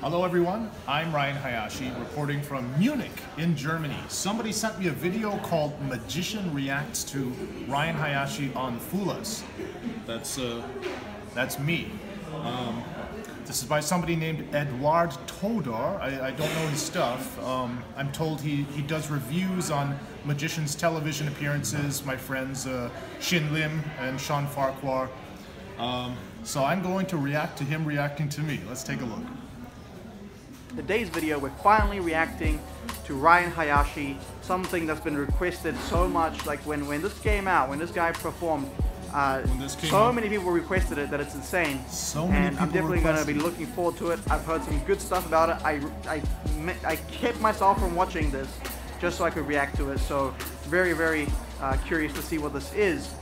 Hello everyone, I'm Ryan Hayashi reporting from Munich in Germany. Somebody sent me a video called Magician Reacts to Ryan Hayashi on Fool Us. That's uh, that's me. Um, this is by somebody named Eduard Todor. I, I don't know his stuff. Um, I'm told he, he does reviews on Magician's television appearances, my friends uh, Shin Lim and Shawn Farquhar. Um, so I'm going to react to him reacting to me. Let's take a look today's video, we're finally reacting to Ryan Hayashi, something that's been requested so much. Like when, when this came out, when this guy performed, uh, so out, many people requested it that it's insane. So and I'm definitely going to be looking forward to it. I've heard some good stuff about it. I, I, I kept myself from watching this just so I could react to it. So very, very uh, curious to see what this is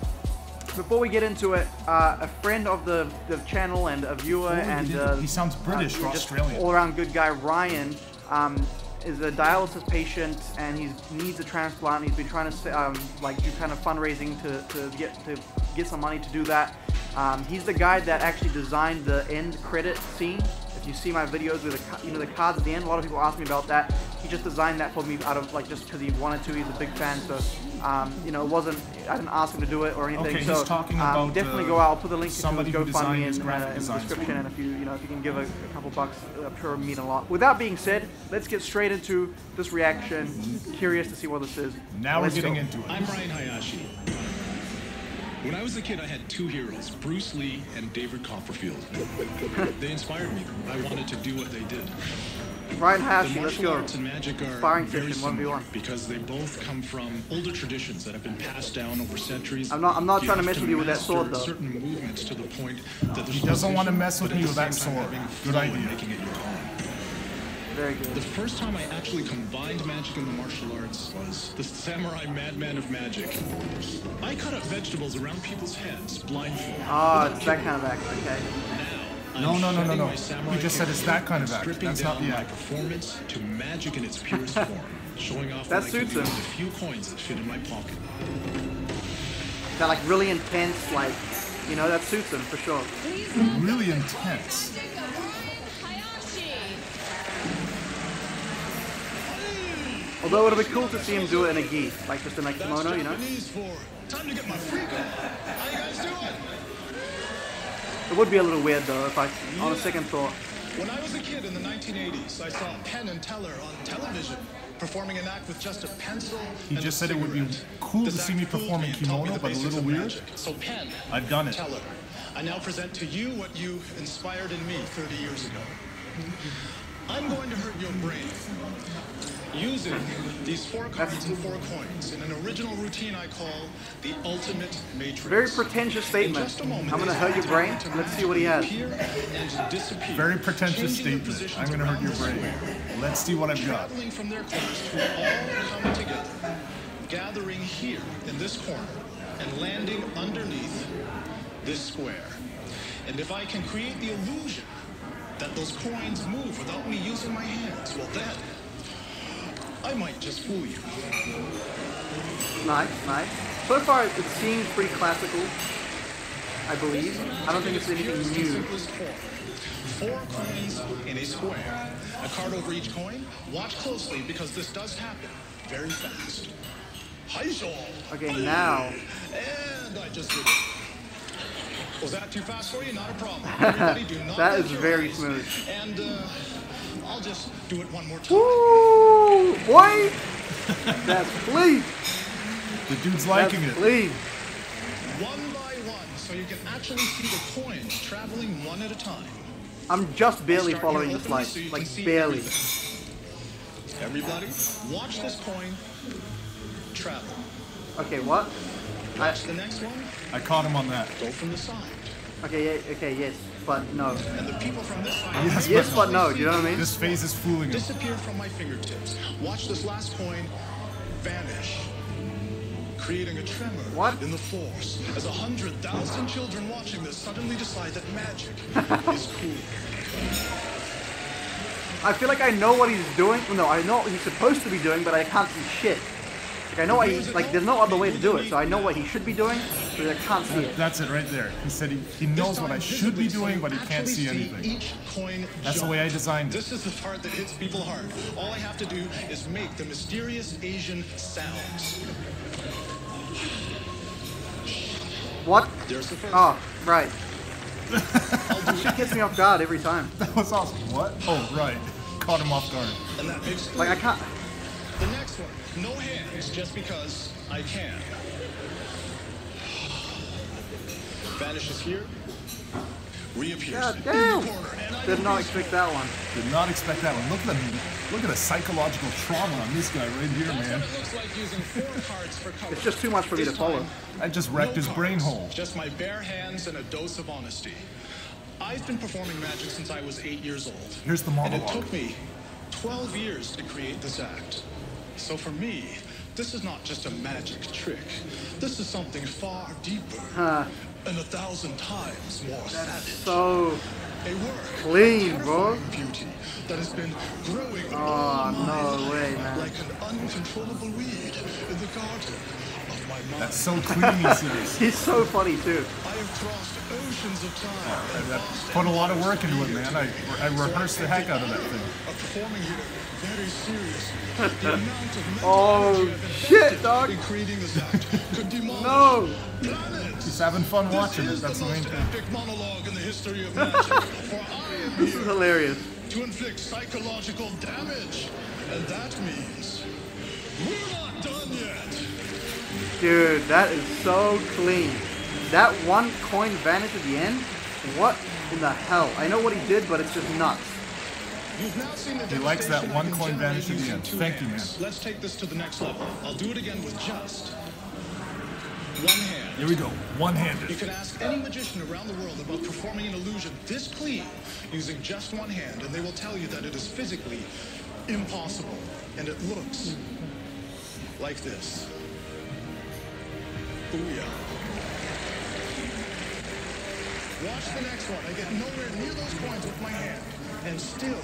before we get into it, uh, a friend of the, the channel and a viewer and uh, he sounds British uh, or Australian. All around good guy Ryan um, is a dialysis patient and he needs a transplant. He's been trying to um, like do kind of fundraising to, to get to get some money to do that. Um, he's the guy that actually designed the end credit scene If you see my videos with the you know the cards at the end, a lot of people ask me about that. He just designed that for me out of like just because he wanted to. He's a big fan, so um, you know it wasn't. I didn't ask him to do it or anything. Okay, so he's talking um, about, definitely uh, go out. I'll put the link to his GoFundMe in, uh, in the description, and if you you know if you can give a, a couple bucks, I'm sure it'll mean a lot. With that being said, let's get straight into this reaction. Curious to see what this is. Now let's we're getting go. into it. I'm Ryan Hayashi. When I was a kid, I had two heroes, Bruce Lee and David Copperfield. they inspired me. I wanted to do what they did. Ryan Hayashi, let's go. Arts and magic are Sparring very session, similar because they both come from older traditions that have been passed down over centuries. I'm not. I'm not you trying to mess with you with that sword, though. Certain movements to the point that he doesn't want to mess with me with that sword. Good idea. Making it your own. Very good. The first time I actually combined magic and the martial arts was the Samurai Madman of Magic. I cut up vegetables around people's heads, blindfolded. Oh, ah, it's that kind of act, okay. Now, no, no, no, no, no. You just said it's that kind of act. That's not the act. performance to magic in its purest form, showing off that suits him. The few coins that fit in my pocket. That like really intense, like you know, that suits him for sure. Really intense. Hmm. Although it would be cool to see him do it in a gi, like just in a kimono, you know? Time to get my freak on. How you guys doing? It would be a little weird though, if I, on a second thought. When I was a kid in the 1980s, I saw Penn and Teller on television performing an act with just a pencil. He just said it would be cool to see me perform in kimono, but a little weird. So Penn, I've done it. Teller, I now present to you what you inspired in me 30 years ago. I'm going to hurt your brain using these four cards and four coins in an original routine I call the Ultimate Matrix. Very pretentious statement. Moment, I'm going to hurt your brain. Let's see what he has. Very pretentious statement. I'm going to hurt your brain. Let's see what I've got. Traveling from their corners to all come together, gathering here in this corner and landing underneath this square. And if I can create the illusion that those coins move without me using my hands, well then, I might just fool you. Nice, nice. So far, it seems pretty classical, I believe. I don't think it's anything new. Four coins in a square. A card over each coin. Watch closely because this does happen very fast. Okay, now. And I just did it. Was that too fast for you? Not a problem. that is very smooth. And uh, I'll just do it one more time. Woo! Boy! That's clean. The dude's liking That's it. clean. One by one, so you can actually see the coins traveling one at a time. I'm just barely following the slide. So like, barely. Everybody, watch this coin travel. Okay, what? Watch I, the next one. I caught him on that. Go from the side. Okay, yeah, okay, yes, but no. And the people from this side. Yes, yes but, no. Do you know what I mean? This phase is fooling him. Disappear from my fingertips. Watch this last coin vanish. Creating a tremor what? in the force as a hundred thousand children watching this suddenly decide that magic is cool. I feel like I know what he's doing. No, I know what he's supposed to be doing, but I can't see shit. Like I know what he, like there's no other way to do it, so I know what he should be doing, so I can't see it. That's it right there. He said he, he knows what I should be doing, but he can't Actually see anything. Each coin That's the way I designed it. This is the part that hits people hard. All I have to do is make the mysterious Asian sounds. What? There's the. Oh, right. I'll do It gets me off guard every time. That was awesome. What? Oh, right. Caught him off guard. and that makes Like I can't. The next one, no hands, just because I can. Vanishes here, reappears God damn! the corner, and I Did not repeat, expect that one. Did not expect that one. Look at the look at the psychological trauma on this guy right here, man. it looks like using four cards for cover. It's just too much for me This to follow. I just wrecked no his brain cards, hole. Just my bare hands and a dose of honesty. I've been performing magic since I was eight years old. Here's the And it took me 12 years to create this act. So for me, this is not just a magic trick. This is something far deeper and a thousand times more savage. So A work clean, bro. beauty that has been growing Oh, all no way, man. like an uncontrollable weed in the garden of my mind. That's so clean, he says. He's so funny too. I have crossed oceans of time. I and I put a lot of work into it, man. I, I rehearsed the heck out of that thing. of performing here very serious. The amount of Oh, shit, invested dog. In creating this act could demolish No. He's having fun This watching it. is That's the the main thing. epic monologue in the history of magic. For I am This is hilarious. to inflict psychological damage, and that means we're not done yet. Dude, that is so clean. That one coin vanished at the end? What in the hell? I know what he did, but it's just nuts. You've now seen the He likes that one coin generate vanish at the end. two Thank you, man. Let's take this to the next level. I'll do it again with just one hand. Here we go. One-handed. You can ask any magician around the world about performing an illusion this clean using just one hand, and they will tell you that it is physically impossible. And it looks like this. Booyah. Watch the next one. I get nowhere near those coins with my hand, and still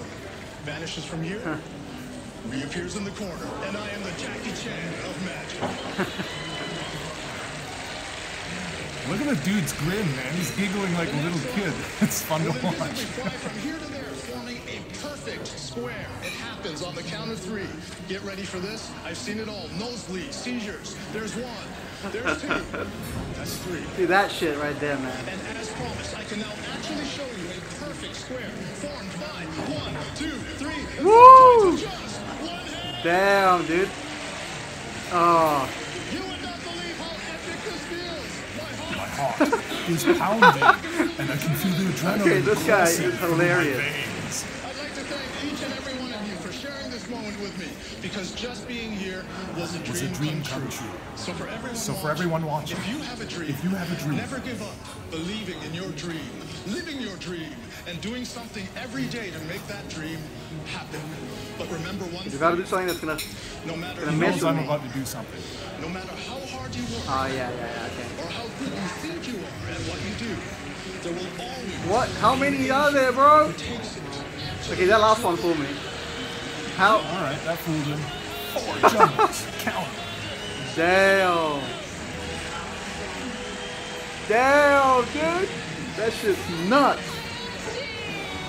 vanishes from here, reappears in the corner, and I am the Jackie Chan of magic. Look at the dude's grin, man. He's giggling like a little kid. It's fun to watch. fly from here to there, forming a perfect square. It happens on the count of three. Get ready for this. I've seen it all. Nosebleeds, seizures. There's one. There's two. That's three. See that shit right there, man. And as promised, I can now actually show you a perfect square formed by one, two, three, and Woo! four points of just one hand. Damn, dude. Oh, You would not believe how epic this feels. My My heart heart is pounding, and I can feel the adrenaline Okay, this guy is through my hilarious. veins. I'd like to thank each and every one of you for sharing this moment with me because just being here was a dream, Was a dream come, come true. true. So for everyone So for watching, everyone watching, if you have a dream, if you have a dream, never give up believing in your dream, living your dream, and doing something every day to make that dream happen. But remember one you gotta do thing, something that's gonna. no matter gonna mess with I'm about to do something. no matter how hard you work Oh yeah, yeah, yeah. Okay. or how good you think you are at what you do, there will always What? How many are there, bro? Okay, that last one fooled me. How? All right, that fooled him. Four jumbles. Count. Damn. Damn, dude. That shit's nuts.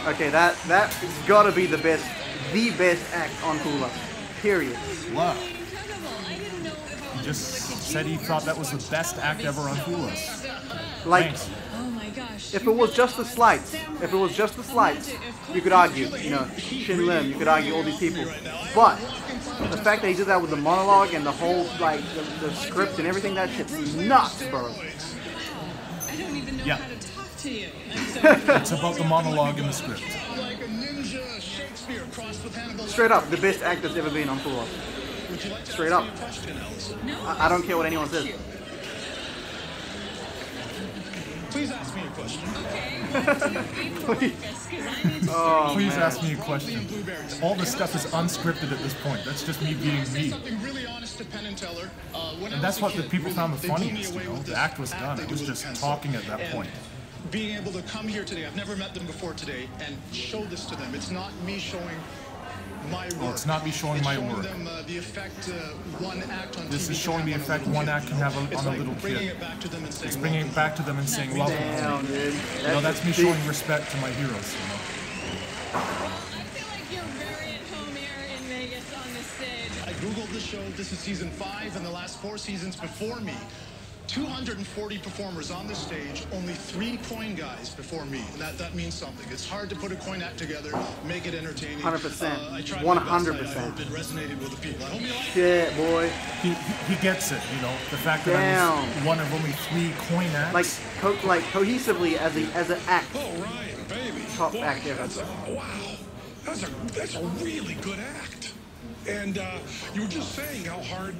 Okay, that that's gotta be the best, the best act on Fool Us. Period. Wow. Incredible. I didn't know if I He just said he thought that was the best act ever on Fool Us. Like, Thanks. Oh my gosh. if it was just the are a slides, if it was just the slides, you could argue, you know, Shin Lim, you could argue all these people. But the fact that he did that with the monologue and the whole like the, the script and everything, that shit's nuts, bro. I don't even know Yeah. how to talk to you. So It's about the monologue and the script. Like ninja Shakespeare crossed with Hannibal. Straight up, the best act that's ever been on Fool Us. Would you like to straight up. me a question, Alice? no, I, I don't care what anyone says. Please ask me a question. Oh, Please man. ask me a question. All this stuff is unscripted at this point. That's just me being me. something really honest to Penn and Teller. Uh, And that's what the people really, found the they blew me funniest, you know? The act was done. It was just talking at that And point. Being able to come here today, I've never met them before today, and show this to them. It's not me showing my work. Oh, it's not me showing It's my showing work. them uh, the effect uh, one act on This TV is showing the have on a effect one act can have on- It's on a like little bringing kid. it back to them and saying, It's bringing it back to them and saying, welcome. Damn, dude. You know, that's me big. showing respect to my heroes. You know? Well, I feel like you're very at home here in Vegas on this stage. I googled the show. This is season five, and the last four seasons before me. 240 performers on the stage, only three coin guys before me. And that, that means something. It's hard to put a coin act together, make it entertaining. 100%. Uh, I tried my best. I- I 100%. hope it resonated with the people. I hope you like. Shit, boy. He, he, he gets it, you know, the fact that I Damn. was one of only three coin acts. Like, co- like cohesively as a as an act. Oh, Ryan, baby. Top Boy, act ever. That's a, wow. That's a, that's a really good act. And uh, you were just saying how hard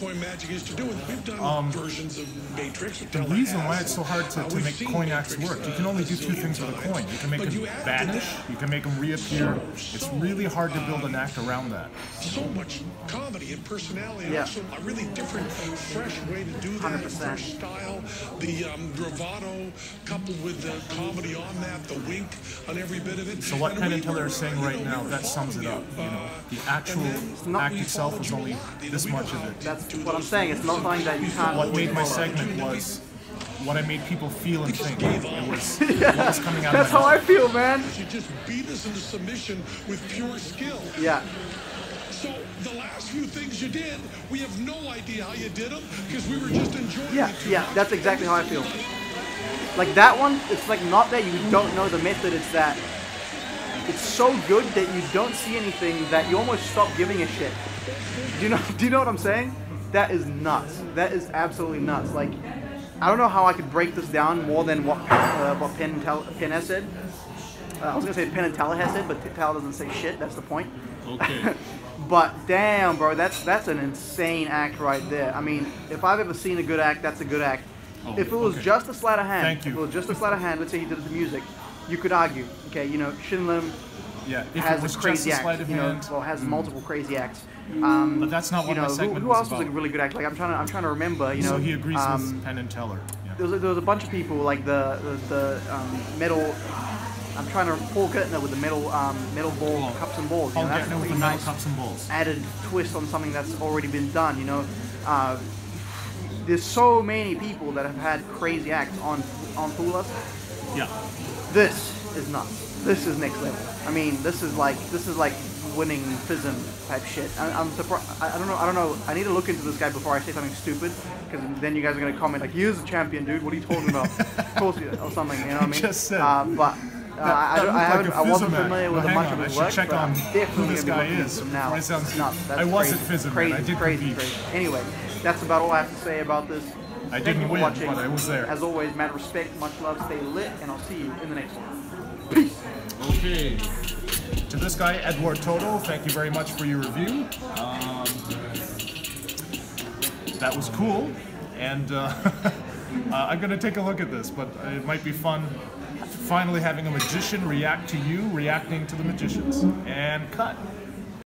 coin magic is to do. And we've done versions of Matrix. Um, the reason why it's so hard to, Uh, to make seen coin acts work, you uh, can only do two things with a coin. You can make them you add to vanish, you can make them reappear. so- It's really hard to build an act around that. so much comedy and personality, and Yeah. also a really different, fresh way to do that. 100%. Fresh style, the um, bravado coupled with the comedy on that, the wink on every bit of it. So what And Penn we and Teller were, are saying you right know, now, we that sums it up. following You know, uh, the actual and then not- act itself followed is only this much of how it. That's to do what I'm saying. It's not things. something that you can't What made my segment was what I made people feel and think. It was what was coming out That's of my how I feel, man. She just beat us into submission with pure skill. Yeah. So the last few things you did, we have no idea how you did them because we were just enjoying Yeah, it too yeah, much. that's exactly how I feel. Like that one, it's like not that you don't know the method, it's that it's so good that you don't see anything that you almost stop giving a shit. Do you know do you know what I'm saying? That is nuts. That is absolutely nuts. Like I don't know how I could break this down more than what uh, what Penn, Tel- Penn has said. Uh, I was gonna say Penn and Teller has said, but Teller doesn't say shit. That's the point. Okay. But damn, bro, that's that's an insane act right there. I mean, if I've ever seen a good act, that's a good act. Oh, if it was okay. just a sleight of hand, Thank you. if it was just a sleight of hand, let's say he did the music, you could argue, okay, you know, Shin Lim Yeah, if has it was a crazy just a act, you know, hand. well, has multiple crazy acts. Um, But that's not you what know, my who, segment who was else was about. a really good act? Like I'm trying to, I'm trying to remember, you know. so he agrees um, with Penn and Teller. Yeah. there was, a, there was a bunch of people like the the, the um, metal. I'm trying to Paul Gertner with the metal um, metal ball Paul- cups and balls. You Paul know, that's a with the metal nice cups and balls. added twist on something that's already been done. You know, uh, there's so many people that have had crazy acts on on Fool Us. Yeah. This is nuts. This is next level. I mean, this is like this is like winning FISM type shit. I, I'm surprised. I, I don't know. I don't know. I need to look into this guy before I say something stupid, because then you guys are gonna comment like, "He is a champion, dude. What are you talking about?" of course, or something. You know what I mean? Just said. Uh, but. Uh, I, that don't- I, like I wasn't familiar with Well, a bunch on, of his should work, check but on I'm who definitely this guy is before now. I sound- nuts. That's I was crazy, at Fizzman, crazy, I did crazy, crazy. Anyway, that's about all I have to say about this. I Thank didn't you for win, watching. but I was there. As always, mad respect, much love, stay lit, and I'll see you in the next one. Peace. Okay. To this guy, Eduard Todor, thank you very much for your review. Um, that was cool, and uh, uh, I'm gonna take a look at this, but it might be fun. Finally, having a magician react to you reacting to the magicians, and cut.